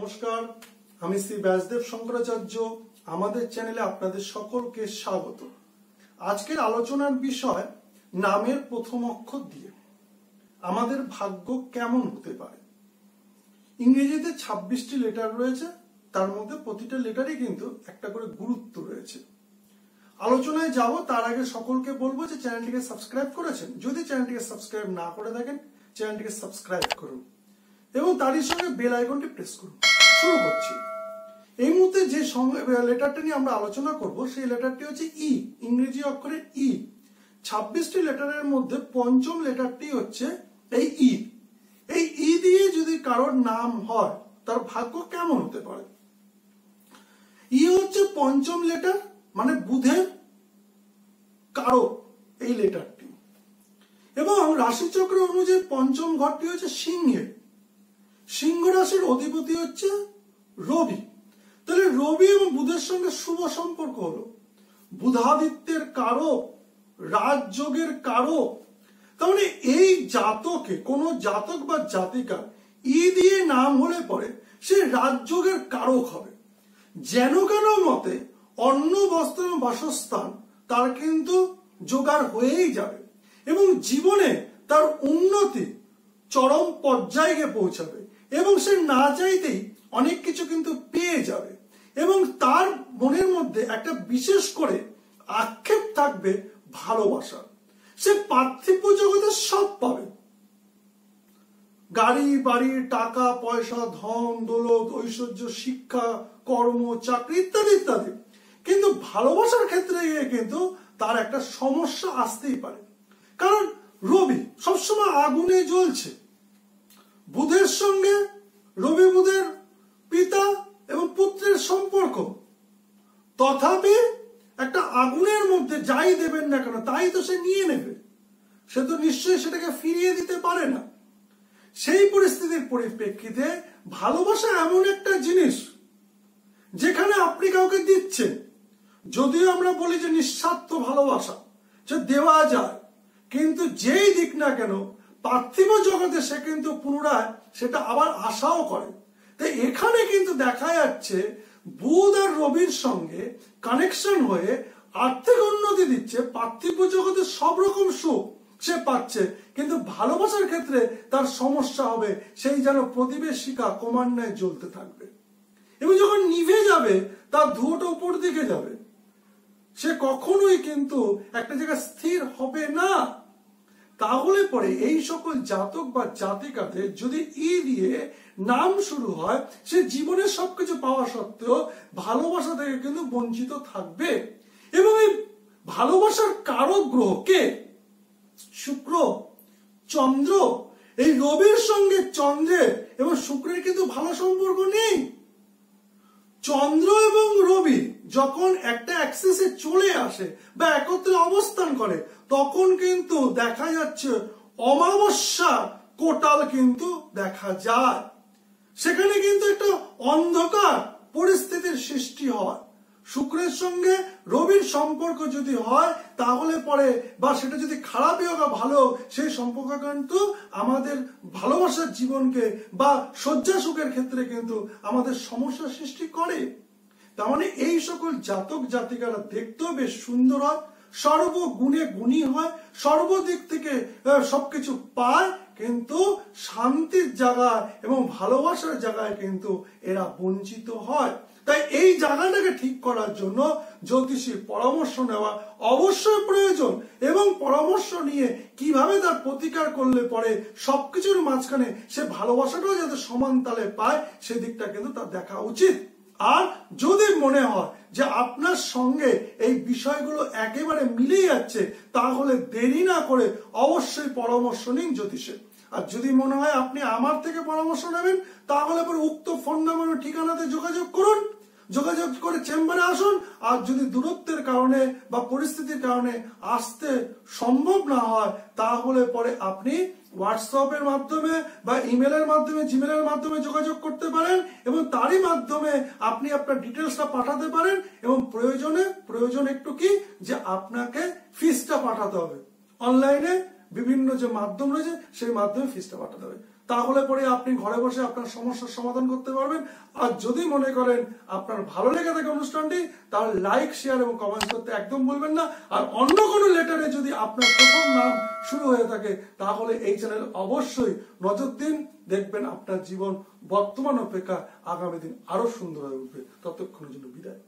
নমস্কার, আমি শ্রী ব্যাসদেব শঙ্করাচার্য। আমাদের চ্যানেলে আপনাদের সকলকে স্বাগত। আজকের আলোচনার বিষয় নামের প্রথম অক্ষর দিয়ে। আমাদের ভাগ্য কেমন হতে পারে? ইংরেজিতে ছাব্বিশটি লেটার রয়েছে, তার মধ্যে প্রতিটা লেটারই কিন্তু একটা করে গুরুত্ব রয়েছে। আলোচনায় যাব, তার আগে সকলকে বলব যে চ্যানেলটিকে সাবস্ক্রাইব করেছেন। যদি চ্যানেলটিকে সাবস্ক্রাইব না করে থাকেন, চ্যানেলটিকে সাবস্ক্রাইব করুন এবং তারই সঙ্গে বেল আইকনটি প্রেস করুন। শুরু করছি এই মুহূর্তে যে লেটারটা নিয়ে আমরা আলোচনা করব, সেই লেটারটি হচ্ছে ই, ইংরেজি অক্ষরে ই। ছাব্বিশটি লেটারের মধ্যে পঞ্চম লেটারটি হচ্ছে এই ই। এই ই দিয়ে যদি কারোর নাম হয়, তার ভাগ্য কেমন হতে পারে? ই হচ্ছে পঞ্চম লেটার মানে বুধের কারও এই লেটারটি। এবং রাশিচক্র অনুযায়ী পঞ্চম ঘরটি হচ্ছে সিংহের। সিংহ রাশির অধিপতি হচ্ছে রবি। তাহলে রবি এবং বুধের সঙ্গে শুভ সম্পর্ক হলো। বুধাদিত্যের কারক রাজযোগের কারক তার মানে এই জাতকে, কোন জাতক বা জাতিকা ই দিয়ে নাম হলে পরে সে রাজযোগের কারক হবে। যেন কেন মতে অন্ন, বস্ত্র, বাসস্থান তার কিন্তু জোগাড় হয়েই যাবে এবং জীবনে তার উন্নতি চরম পর্যায়ে পৌঁছাবে। এবং সে না চাইতেই অনেক কিছু কিন্তু পেয়ে যাবে। এবং তার মনের মধ্যে একটা বিশেষ করে আক্ষেপ থাকবে ভালোবাসা। সে পার্থিব জগতে সব পাবে। গাড়ি, বাড়ি, টাকা, পয়সা, ধন, দৌলত, ঐশ্বর্য, শিক্ষা, কর্ম, চাকরি ইত্যাদি ইত্যাদি। কিন্তু ভালোবাসার ক্ষেত্রে কিন্তু তার একটা সমস্যা আসতেই পারে। কারণ রবি সবসময় আগুনে জ্বলছে। বুধের সঙ্গে রবি বুধের পিতা এবং পুত্রের সম্পর্ক। তথাপি একটা আগুনের মধ্যে যাই দেবেন না কেন, তাই তো সে নিয়ে নেবে। সে তো নিশ্চয়ই সেটাকে ফিরিয়ে দিতে পারে না। সেই পরিস্থিতির পরিপ্রেক্ষিতে ভালোবাসা এমন একটা জিনিস যেখানে আপনি কাউকে দিচ্ছেন। যদিও আমরা বলি যে নিঃস্বার্থ ভালোবাসা, যে দেওয়া যায়, কিন্তু যেই দিক না কেন পার্থিব জগতে সে কিন্তু পুনরায় সেটা আবার আশাও করে। তাই এখানে কিন্তু দেখা যাচ্ছে বুধ আর রবির সঙ্গে কানেকশন হয়ে আর্থিক উন্নতি দিচ্ছে, পার্থিব জগতে সব রকম সুখ সে পাচ্ছে, কিন্তু ভালোবাসার ক্ষেত্রে তার সমস্যা হবে, সেই যেন প্রতিবেশিকা ক্রমান্বয়ে জ্বলতে থাকবে। এবং যখন নিভে যাবে, তার ধুয়োটা উপর দিকে যাবে। সে কখনোই কিন্তু একটা জায়গায় স্থির হবে না। তাহলে পরে এই সকল জাতক বা জাতিকাতে যদি ই দিয়ে নাম শুরু হয়, সে জীবনের সবকিছু পাওয়া সত্ত্বেও ভালোবাসা থেকে কিন্তু বঞ্চিত থাকবে। এবং এই ভালোবাসার কারক গ্রহ কে? শুক্র, চন্দ্র। এই রবির সঙ্গে চন্দ্রের এবং শুক্রের কিন্তু ভালো সম্পর্ক নেই। চন্দ্র এবং রবি যখন একটা অ্যাক্সেসে চলে আসে বা একত্রে অবস্থান করে, তখন কিন্তু দেখা যাচ্ছে অমাবস্যা কোটাল কিন্তু দেখা যায়। সেখানে কিন্তু একটা অন্ধকার পরিস্থিতির সৃষ্টি হয়। শুক্রের সঙ্গে রবির সম্পর্ক যদি হয়, তাহলে পরে বা সেটা যদি খারাপই হোক বা ভালো সেই সম্পর্ক কিন্তু আমাদের ভালোবাসার জীবনকে বা শয্যা সুখের ক্ষেত্রে কিন্তু আমাদের সমস্যা সৃষ্টি করে। তার মানে এই সকল জাতক জাতিকারা দেখতেও বেশ সুন্দর হয়, সর্বগুণে গুণী হয়, সর্বদিক থেকে সবকিছু পায়, কিন্তু শান্তির জায়গায় এবং ভালোবাসার জায়গায় কিন্তু এরা বঞ্চিত হয়। তাই এই জায়গাটাকে ঠিক করার জন্য জ্যোতিষীর পরামর্শ নেওয়া অবশ্যই প্রয়োজন এবং পরামর্শ নিয়ে কীভাবে তার প্রতিকার করলে পরে সবকিছুর মাঝখানে সে ভালোবাসাটাও যাতে সমান তালে পায়, সেদিকটা কিন্তু তার দেখা উচিত। আর যদি মনে হয় যে আপনার সঙ্গে এই বিষয়গুলো একেবারে মিলে যাচ্ছে, তাহলে দেরি না করে অবশ্যই পরামর্শ নিন জ্যোতিষে। আর যদি মনে হয় আপনি আমার থেকে পরামর্শ নেবেন, তাহলে পরে উক্ত ফোন নাম্বার ঠিকানাতে যোগাযোগ করুন। যোগাযোগ করে চেম্বারে আসুন, আর যদি দূরত্বের কারণে বা পরিস্থিতির কারণে আসতে সম্ভব না হয়, তাহলে পরে আপনি হোয়াটসঅ্যাপের মাধ্যমে বা ইমেলের মাধ্যমে, জিমেলের মাধ্যমে যোগাযোগ করতে পারেন, এবং তারই মাধ্যমে আপনি আপনার ডিটেলসটা পাঠাতে পারেন, এবং প্রয়োজনে, প্রয়োজন একটু কি? যে আপনাকে ফিসটা পাঠাতে হবে। অনলাইনে বিভিন্ন যে মাধ্যম রয়েছে, সেই মাধ্যমে ফিসটা পাঠাতে হবে। তাহলে পরে আপনি ঘরে বসে আপনার সমস্যার সমাধান করতে পারবেন। আর যদি মনে করেন আপনার ভালো লেগে থাকে অনুষ্ঠানটি তাহলে লাইক শেয়ার এবং কমেন্ট করতে একদম বলবেন না। আর অন্য কোনো লেটারে যদি আপনার প্রথম নাম শুরু হয়ে থাকে, তাহলে এই চ্যানেল অবশ্যই নজর দিন। দেখবেন আপনার জীবন বর্তমান অপেক্ষা আগামী দিন আরও সুন্দর হয়ে উঠবে। ততক্ষণের জন্য বিদায়।